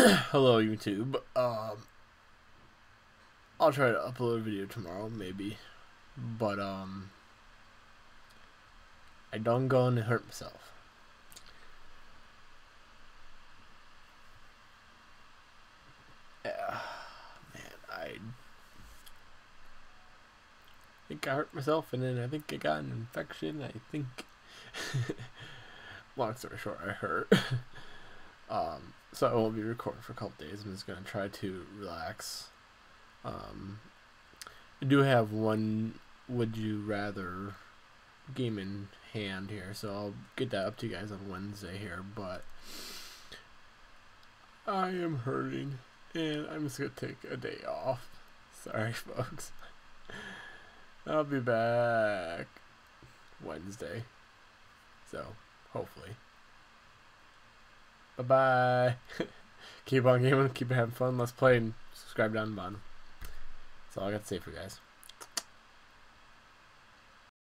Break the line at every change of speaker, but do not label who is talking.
Hello YouTube. Um I'll try to upload a video tomorrow, maybe. But um I don't go and hurt myself. Yeah, man, I think I hurt myself and then I think I got an infection. I think long story short, I hurt. um so I won't be recording for a couple days. I'm just gonna try to relax. Um, I do have one would you rather game in hand here, so I'll get that up to you guys on Wednesday here. But I am hurting, and I'm just gonna take a day off. Sorry, folks. I'll be back Wednesday, so hopefully. Bye bye. keep on gaming, keep having fun. Let's play and subscribe down the bottom. That's all I got to say for you guys.